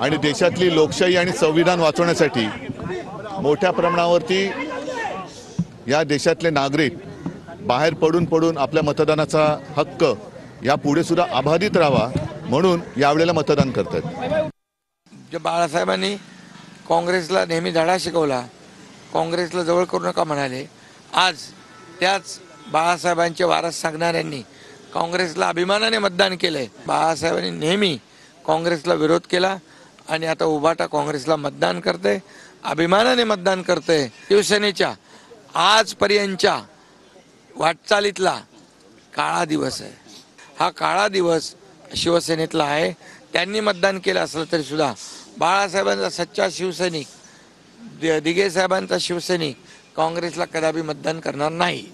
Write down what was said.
आणि देशातली लोकशाही आणि संविधान वाचवण्यासाठी मोठ्या प्रमाणावरती या देशातले नागरिक बाहेर पडून पडून आपल्या मतदानाचा हक्क या पुढे सुद्धा अबाधित राहावा म्हणून यावेळेला मतदान करतात. जे बाळासाहेबांनी काँग्रेसला नेहमी धडा शिकवला काँग्रेसला जवळ करू नका म्हणाले आज त्याच बाळासाहेबांचे वारस सांगणाऱ्यांनी काँग्रेसला अभिमानाने मतदान केलंय. बाळासाहेबांनी नेहमी काँग्रेसला विरोध केला. आणि आता उभाटा काँग्रेसला मतदान करते अभिमानाने मतदान करते शिवसेनेच्या आजपर्यंतच्या वाटचालीतला काळा दिवस आहे. हा काळा दिवस शिवसेनेतला आहे. त्यांनी मतदान केलं असलं तरी सुद्धा बाळासाहेबांचा सच्चा शिवसैनिक दि- दिघे साहेबांचा शिवसैनिक काँग्रेसला कदापि मतदान करणार नाही.